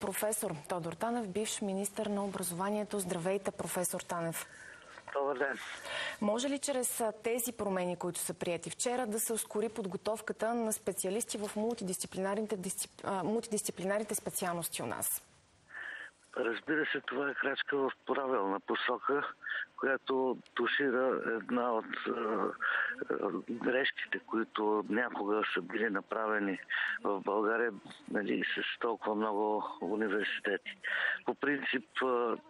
Професор Тодор Танев, бивш министр на образованието. Здравейте, професор Танев. Добър ден. Може ли чрез тези промени, които са прияти вчера, да се ускори подготовката на специалисти в мултидисциплинарните, мултидисциплинарните специалности у нас? Разбира се, това е крачка в правилна посока, която тушира една от грешките, които някога са били направени в България нали, с толкова много университети. По принцип,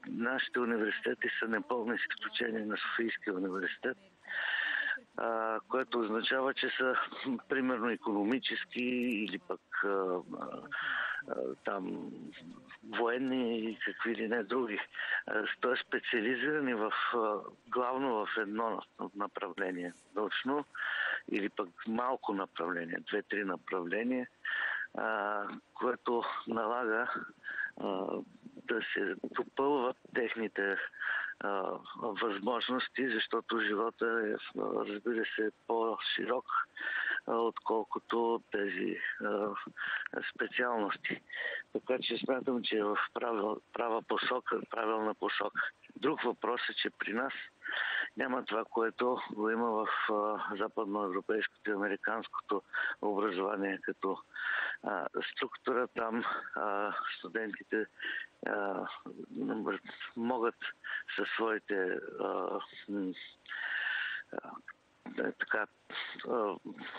нашите университети са непълни с изключение на Софийския университет а, което означава, че са примерно економически или пък а, там военни и какви ли не други. Е специализирани в, главно в едно направление научно или пък малко направление, две-три направления, което налага да се допълват техните възможности, защото живота е, разбира се, по-широк, отколкото тези специалности. Така че смятам, че е в правил, права посока, правилна посока. Друг въпрос е, че при нас няма това, което го има в западноевропейското и американското образование като а, структура. Там а, студентите а, могат със своите а, а, така,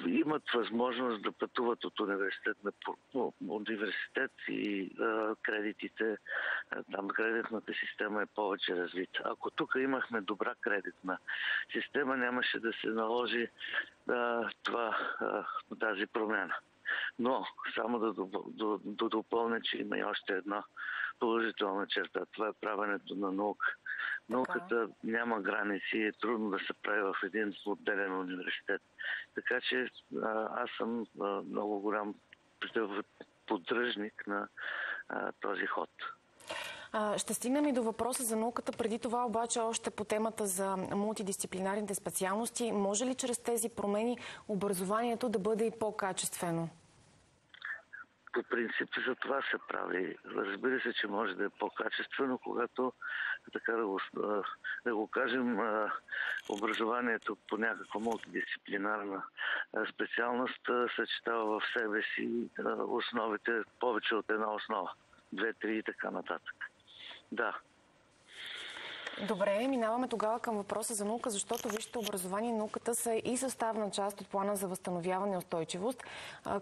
имат възможност да пътуват от университет на университет и кредитите, там кредитната система е повече развита. Ако тук имахме добра кредитна система, нямаше да се наложи това, тази промяна. Но само да, да, да допълня, че има и още една положителна черта. Това е правенето на наука. Науката няма граници е трудно да се прави в един отделен университет. Така че аз съм много голям поддръжник на този ход. Ще стигнем и до въпроса за науката. Преди това обаче още по темата за мултидисциплинарните специалности. Може ли чрез тези промени образованието да бъде и по-качествено? По принцип за това се прави. Разбира се, че може да е по-качествено, когато, така да го, да го кажем, образованието по някаква мултидисциплинарна специалност съчетава в себе си основите повече от една основа. Две, три и така нататък. Да, Добре, минаваме тогава към въпроса за наука, защото висшето образование и науката са и съставна част от плана за възстановяване и устойчивост,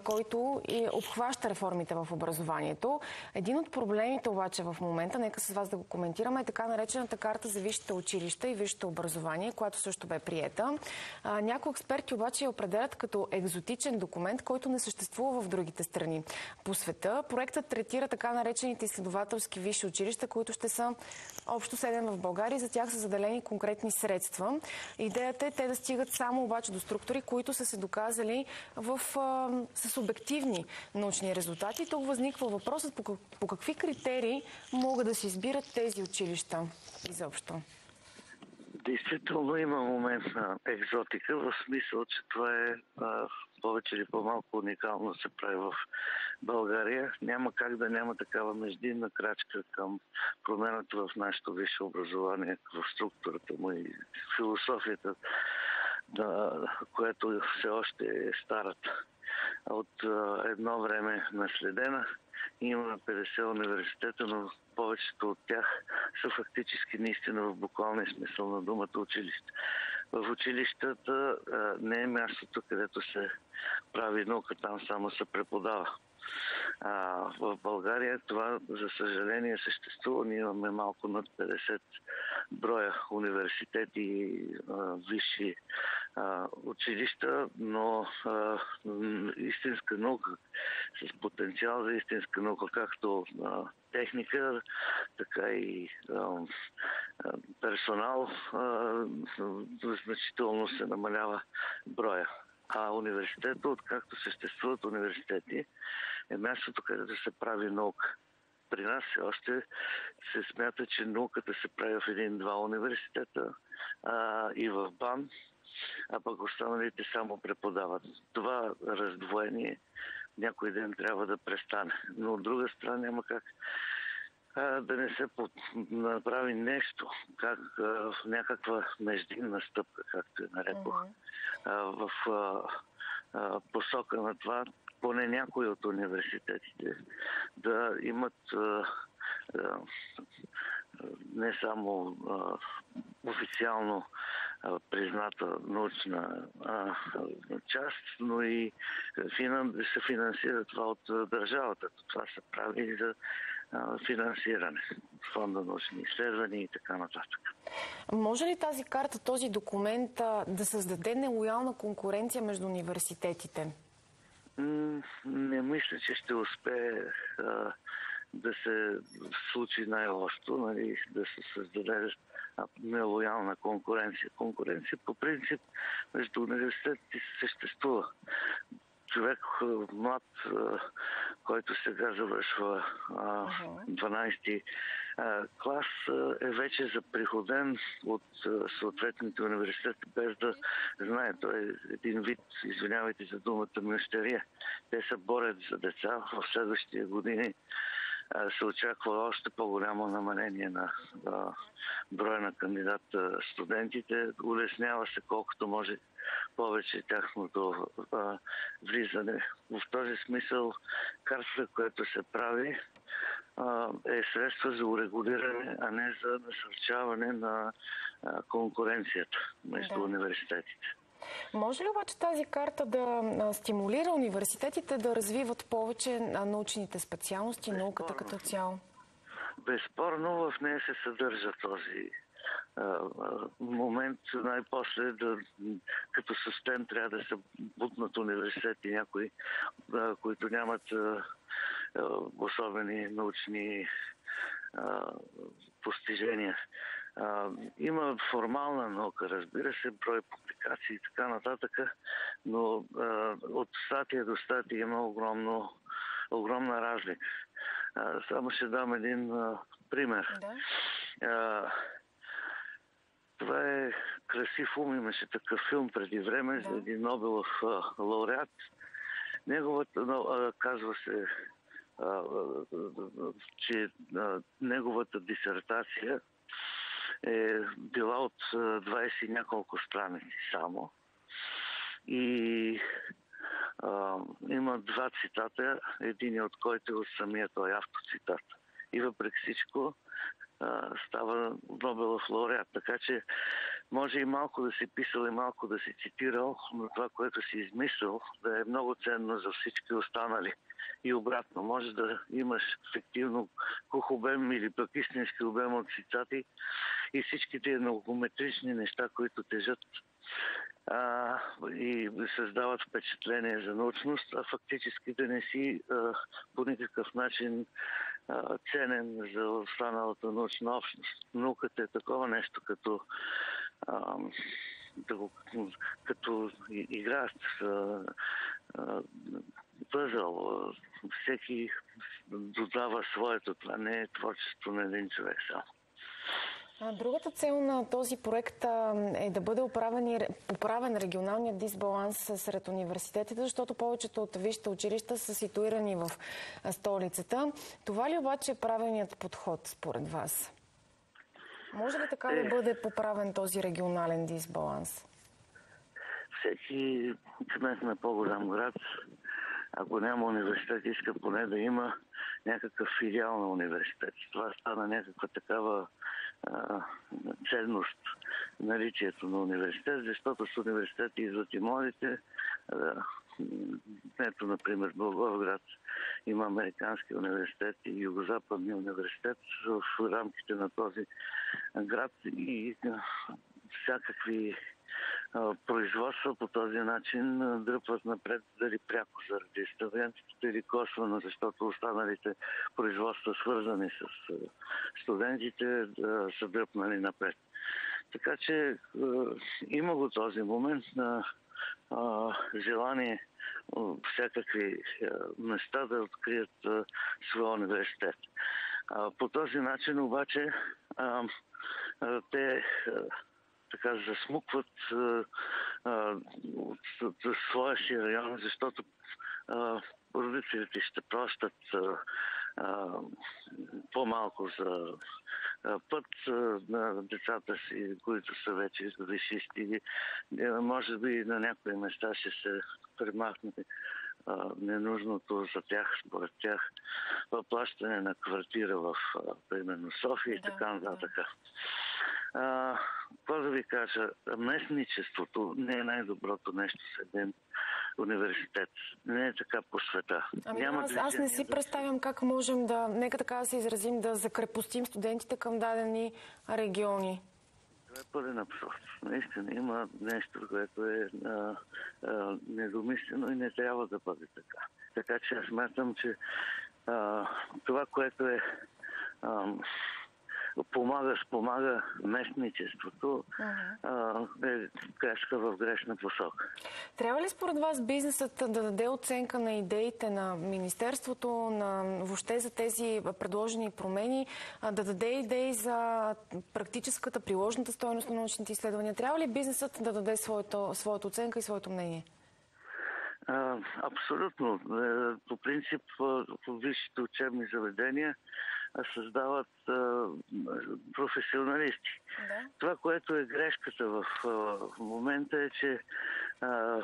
който и обхваща реформите в образованието. Един от проблемите обаче в момента, нека с вас да го коментираме, е така наречената карта за висшите училища и висшето образование, която също бе приета. Някои експерти обаче я определят като екзотичен документ, който не съществува в другите страни по света. Проектът третира така наречените изследователски висши училища, които ще са общо 7 в България България. За тях са заделени конкретни средства. Идеята е те да стигат само обаче до структури, които са се доказали в, а, с обективни научни резултати. Тук възниква въпросът по, по какви критерии могат да се избират тези училища изобщо. Действително има момент на екзотика, в смисъл, че това е а, повече или по-малко уникално се прави в България. Няма как да няма такава междинна крачка към промената в нашето висше образование, в структурата му и философията, да, което все още е старата. От а, едно време наследена. Има 50 университета, но повечето от тях са фактически наистина в буквалния смисъл на думата училище. В училищата не е мястото, където се прави наука, там само се преподава. А, в България това, за съжаление, съществува. Ние имаме малко над 50 броя университети и висши училища, но а, истинска наука, с потенциал за истинска наука, както а, техника, така и а, персонал, а, значително се намалява броя. А университета, откакто съществуват университети, е мястото, където се прави наука. При нас още се смята, че науката се прави в един-два университета а, и в БАН, а пък останалите само преподават. Това раздвоение някой ден трябва да престане. Но от друга страна няма как да не се направи нещо, как в някаква междинна стъпка, както я нарекох, в посока на това, поне някои от университетите да имат не само официално призната научна част, но и да се финансира това от държавата. Това се прави и за финансиране, фонда научни изследвания и така нататък. Може ли тази карта, този документ да създаде нелоялна конкуренция между университетите? Не мисля, че ще успее да се случи най-лошото, нали, да се създаде нелоялна конкуренция. Конкуренция по принцип между университетите съществува. Човек млад, който сега завършва 12-ти клас, е вече заприходен от съответните университети, без да знае. Той е един вид, извинявайте за думата, мъщерия. Те се борят за деца в следващите години се очаква още по-голямо намаление на броя на кандидат студентите. Улеснява се колкото може повече тяхното а, влизане. В този смисъл картата, която се прави, а, е средство за урегулиране, а не за насърчаване на а, конкуренцията между да. университетите. Може ли обаче тази карта да стимулира университетите да развиват повече научните специалности, Безспорно. науката като цяло? Безспорно в нея се съдържа този момент най-после да, като състен трябва да се бутнат университети някои, които нямат особени научни постижения. А, има формална наука, разбира се, брой публикации и така нататък, но а, от статия до статия има огромно, огромна разлика. А, само ще дам един а, пример. Да. А, това е красив ум. Имаше такъв филм преди време да. за един Нобелов а, лауреат. Неговата, а, казва се, а, че а, неговата дисертация е била от 20 и няколко страници само. И а, има два цитата, един от който е от самия той автоцитат. И въпреки всичко а, става Нобелов лауреат. Така че може и малко да си писал и малко да си цитирал, но това, което си измислил, да е много ценно за всички останали и обратно. Може да имаш ефективно кух обем или пък истински обем от цитати и всички тези многометрични неща, които тежат а, и създават впечатление за научност, а фактически да не си а, по никакъв начин а, ценен за останалата научна общност. Науката е такова нещо като а, го, като игра с пъзъл. Всеки додава своето. Това не е творчество на един човек само. Другата цел на този проект е да бъде оправен, оправен регионалният дисбаланс сред университетите, защото повечето от висшите училища са ситуирани в столицата. Това ли обаче е правилният подход според вас? Може ли така е... да бъде поправен този регионален дисбаланс? Всеки кмет на по-голям град ако няма университет, иска поне да има някакъв филиал на университет. Това стана някаква такава а, ценност наличието на университет, защото с университети идват и младите. А, ето, например, Благоевград има Американски университет и Югозападния университет в рамките на този град и всякакви производства по този начин дръпват напред дали пряко заради студентите или косвено, защото останалите производства, свързани с студентите, са дръпнали напред. Така че има го този момент на желание всякакви места да открият своя университет. По този начин обаче те така засмукват от, своя си район, защото родителите ще плащат по-малко за път на децата си, които са вече висшисти. Може би на някои места ще се премахне ненужното за тях, според тях, плащане на квартира в, примерно, София и да, така нататък. Да. Какво да ви кажа? Местничеството не е най-доброто нещо с един университет. Не е така по света. Ами, Няма аз, аз не си представям как можем да, нека така да се изразим, да закрепостим студентите към дадени региони. Това е пълен абсурд. Наистина има нещо, което е а, а, недомислено и не трябва да бъде така. Така че аз смятам, че а, това, което е а, помага, спомага местничеството, uh-huh. е грешка в грешна посока. Трябва ли според вас бизнесът да даде оценка на идеите на Министерството, на въобще за тези предложени промени, да даде идеи за практическата, приложната стоеност на научните изследвания? Трябва ли бизнесът да даде своето, своята оценка и своето мнение? Абсолютно. Е, по принцип, в висшите учебни заведения създават а, професионалисти. Да. Това, което е грешката в, в момента е, че а,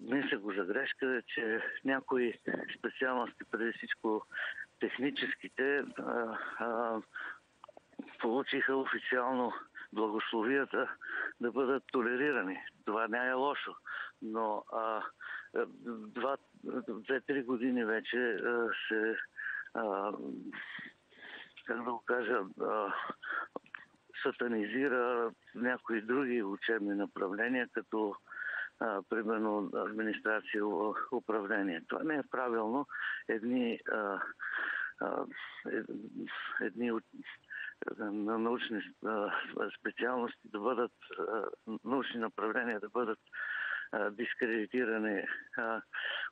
мисля го за грешка, е, че някои специалности, преди всичко техническите, а, а, получиха официално благословията да бъдат толерирани. Това не е лошо, но а, две-три години вече а, се как да го кажа, сатанизира някои други учебни направления, като примерно администрация, управление. Това не е правилно. Едни, едни на научни специалности да бъдат, научни направления да бъдат дискредитирани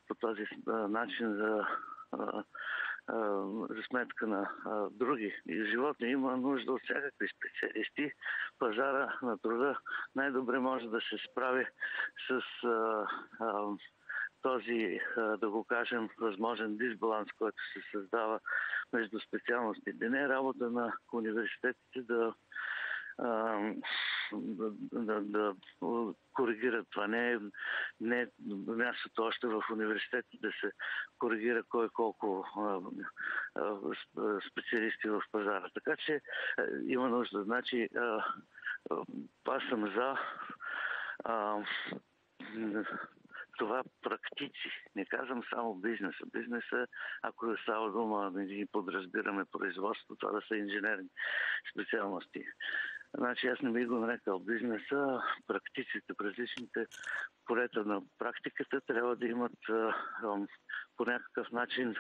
по този начин за за сметка на други животни. Има нужда от всякакви специалисти. Пазара на труда най-добре може да се справи с този, да го кажем, възможен дисбаланс, който се създава между специалностите. Не е работа на университетите да да, да, да коригират това. Не е, мястото още в университета да се коригира кой колко специалисти в пазара. Така че има нужда. Значи, аз съм за а, това практици. Не казвам само бизнеса. Бизнеса, ако е става дума, да ги подразбираме производство, това да са инженерни специалности. Значи аз не би го нарекал бизнеса. Практиците в различните полета на практиката трябва да имат по някакъв начин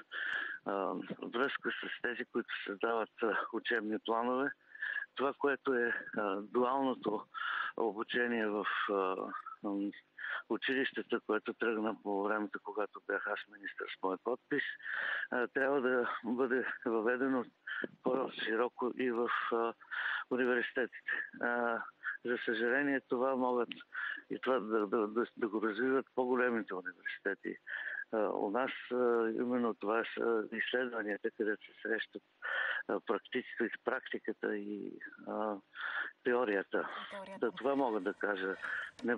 връзка с тези, които създават учебни планове. Това, което е дуалното обучение в училищата, което тръгна по времето, когато бях аз министър с мой подпис, трябва да бъде въведено по-широко и в университетите. За съжаление, това могат и това да, да, да, да го развиват по-големите университети. У нас именно това са изследванията, където се срещат практиците, практиката и теорията. теорията. Да, това мога да кажа. Не,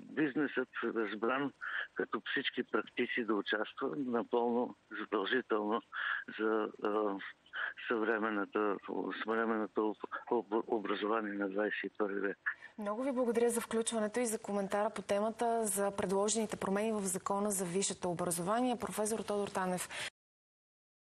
бизнесът разбран като всички практици да участва напълно задължително за а, съвременната, съвременното образование на 21 век. Много ви благодаря за включването и за коментара по темата за предложените промени в закона за висшето образование. Професор Тодор Танев.